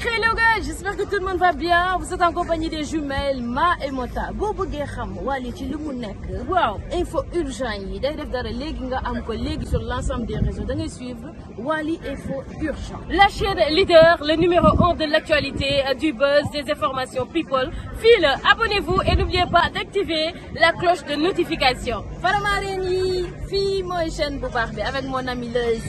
Hello guys, j'espère que tout le monde va bien. Vous êtes en compagnie des jumelles Ma et Mota. boo bëggee xam Wally ci li mu nekk. waaw info urgent yi day def dara léegi nga am ko léegi sur l'ensemble des réseaux da ngay suivre Wally info urgent. la chaîne leader le numéro un de l'actualité euh, du buzz des informations people fii la abonnez-vous et n'oubliez pas d'activer la cloche de notification. Faramareen yi fii mooy chaîne bu baax bi avec mon ami Leuz.